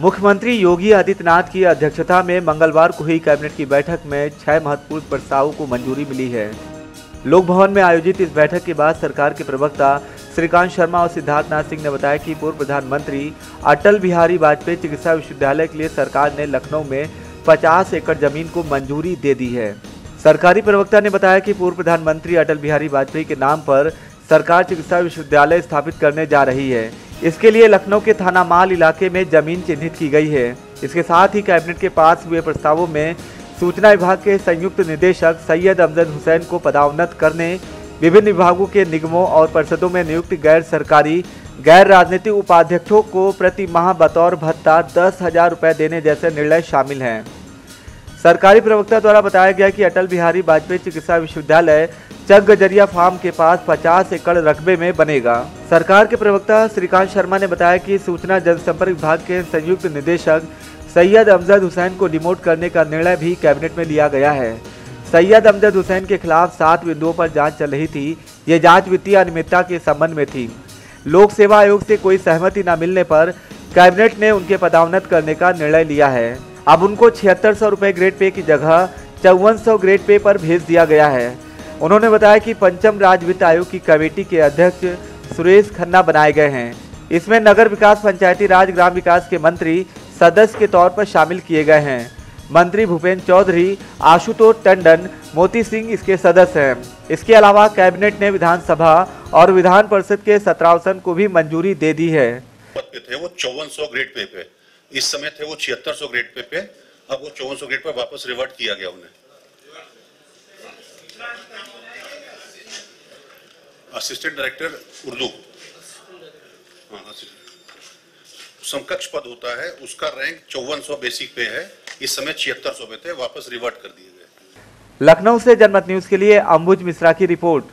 मुख्यमंत्री योगी आदित्यनाथ की अध्यक्षता में मंगलवार को हुई कैबिनेट की बैठक में छह महत्वपूर्ण प्रस्तावों को मंजूरी मिली है। लोक भवन में आयोजित इस बैठक के बाद सरकार के प्रवक्ता श्रीकांत शर्मा और सिद्धार्थनाथ सिंह ने बताया कि पूर्व प्रधानमंत्री अटल बिहारी वाजपेयी चिकित्सा विश्वविद्यालय के लिए सरकार ने लखनऊ में 50 एकड़ ज़मीन को मंजूरी दे दी है। सरकारी प्रवक्ता ने बताया कि पूर्व प्रधानमंत्री अटल बिहारी वाजपेयी के नाम पर सरकार चिकित्सा विश्वविद्यालय स्थापित करने जा रही है। इसके लिए लखनऊ के थाना माल इलाके में ज़मीन चिन्हित की गई है। इसके साथ ही कैबिनेट के पास हुए प्रस्तावों में सूचना विभाग के संयुक्त निदेशक सैयद अमजद हुसैन को पदाउन्नत करने, विभिन्न विभागों के निगमों और परिषदों में नियुक्त गैर सरकारी, गैर राजनीतिक उपाध्यक्षों को प्रति माह बतौर भत्ता दस हज़ार रुपये देने जैसे निर्णय शामिल हैं। सरकारी प्रवक्ता द्वारा बताया गया कि अटल बिहारी वाजपेयी चिकित्सा विश्वविद्यालय चक गजरिया फार्म के पास 50 एकड़ रकबे में बनेगा। सरकार के प्रवक्ता श्रीकांत शर्मा ने बताया कि सूचना जनसंपर्क विभाग के संयुक्त निदेशक सैयद अमजद हुसैन को डिमोट करने का निर्णय भी कैबिनेट में लिया गया है। सैयद अमजद हुसैन के खिलाफ सात बिंदुओं पर जाँच चल रही थी। ये जाँच वित्तीय अनियमितता के संबंध में थी। लोक सेवा आयोग से कोई सहमति न मिलने पर कैबिनेट ने उनके पदाउन्नत करने का निर्णय लिया है। अब उनको छिहत्तर सौ ग्रेड पे की जगह चौवन सौ ग्रेड पे पर भेज दिया गया है। उन्होंने बताया कि पंचम राज्य वित्त आयोग की कमेटी के अध्यक्ष सुरेश खन्ना बनाए गए हैं। इसमें नगर विकास पंचायती राज, ग्राम विकास के मंत्री सदस्य के तौर पर शामिल किए गए हैं। मंत्री भूपेन्द्र चौधरी, आशुतोष टंडन, मोती सिंह इसके सदस्य हैं। इसके अलावा कैबिनेट ने विधानसभा और विधान परिषद के सत्रावसन को भी मंजूरी दे दी है। थे वो चौवन सौ ग्रेड पे पे। इस समय थे वो छिहत्तर सौ ग्रेड पे पे। अब वो चौवन सौ ग्रेड पे वापस रिवर्ट किया गया उन्हें। Assistant director Urdu. हाँ, समकक्ष पद होता है उसका रैंक चौवन सौ बेसिक पे है इस समय छिहत्तर सौ पे थे वापस रिवर्ट कर दिए गए। लखनऊ से जनमत न्यूज़ के लिए अंबुज मिश्रा की रिपोर्ट।